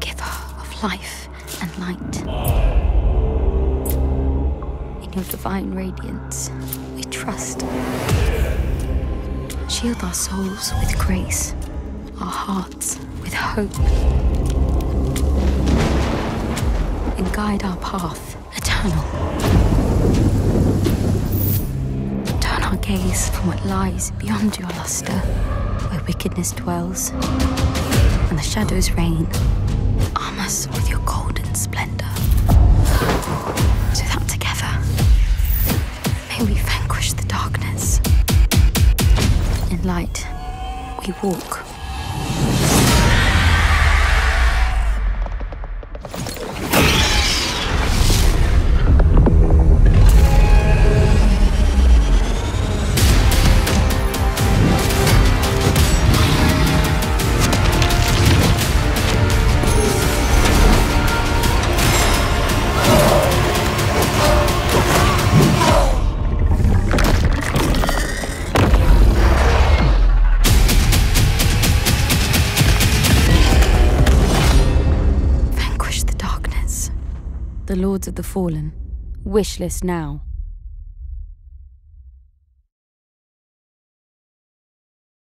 giver of life and light. In your divine radiance, we trust. Shield our souls with grace, our hearts with hope. And guide our path eternal. Turn our gaze from what lies beyond your luster where wickedness dwells and the shadows reign. Arm us with your golden splendor, so that together may we vanquish the darkness. In light, we walk. The Lords of the Fallen. Wishless now.